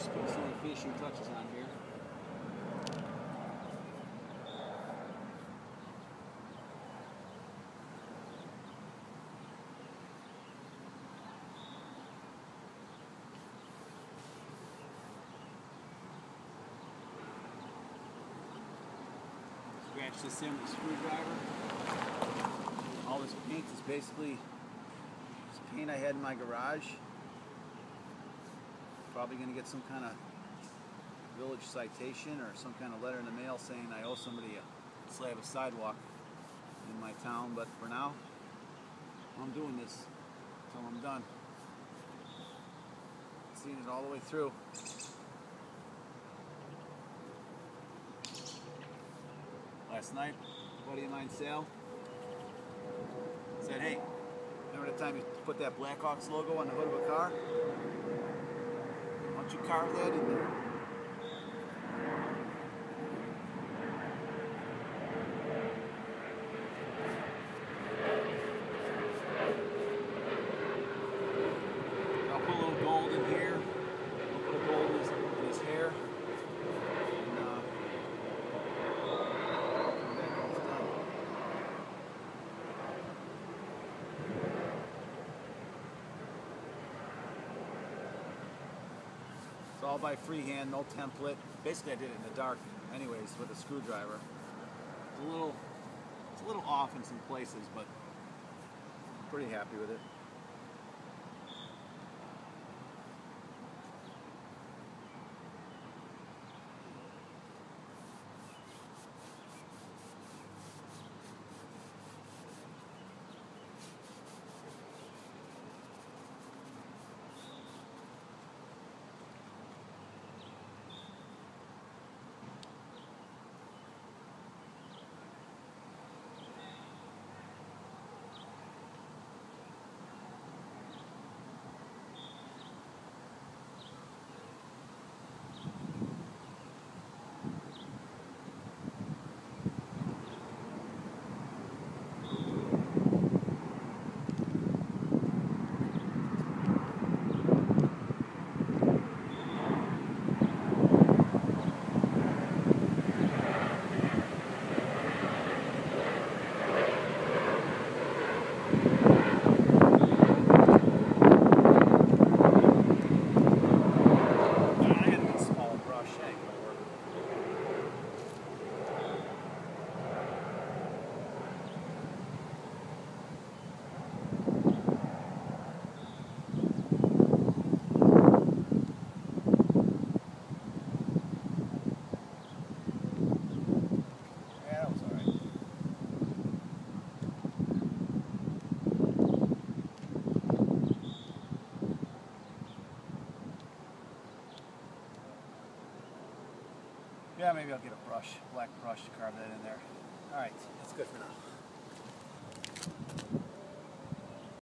Just put some finishing touches on here. Scratch this in with a screwdriver. All this paint is basically this paint I had in my garage. Probably going to get some kind of village citation or some kind of letter in the mail saying I owe somebody a slab of sidewalk in my town. But for now, I'm doing this until I'm done. Seeing it all the way through. Last night, a buddy of mine, Sal, said, hey, remember the time you put that Blackhawks logo on the hood of a car? Don't that in there? I'll put a little gold in here. I'll put a gold in his, in his hair. And, uh, that goes done. It's all by freehand, no template. Basically, I did it in the dark, anyways, with a screwdriver. It's a little, it's a little off in some places, but I'm pretty happy with it. Yeah, maybe I'll get a brush, black brush to carve that in there. Alright, that's good for now.